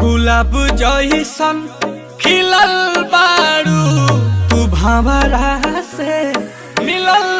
गुलाब जैसन खिलल बारू तू भंवरा से मिलल